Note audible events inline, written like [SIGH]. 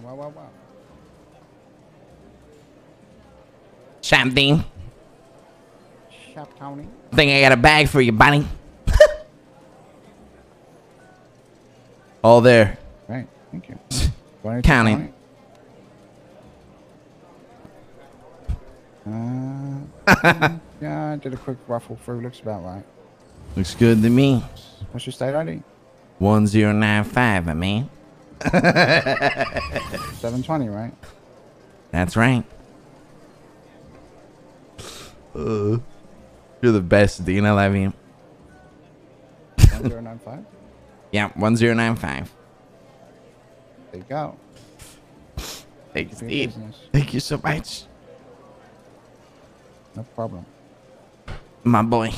Wow, wow, wow. Something. Shop Tony. Think I got a bag for you, buddy. [LAUGHS] All there. Right. Thank you. [LAUGHS] Why don't you Counting. Uh, [LAUGHS] yeah, I did a quick ruffle through. Looks about right. Looks good to me. What's your state ID? 1095, I mean. 720, right? That's right. Uh, you're the best, Dean. I love you. 1095? [LAUGHS] Yeah, 1095. There you go. Thank you, Steve. business. Thank you so much. No problem. My boy.